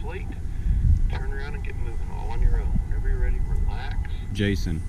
deflate, turn around and get moving all on your own. Whenever you're ready, relax, Jason.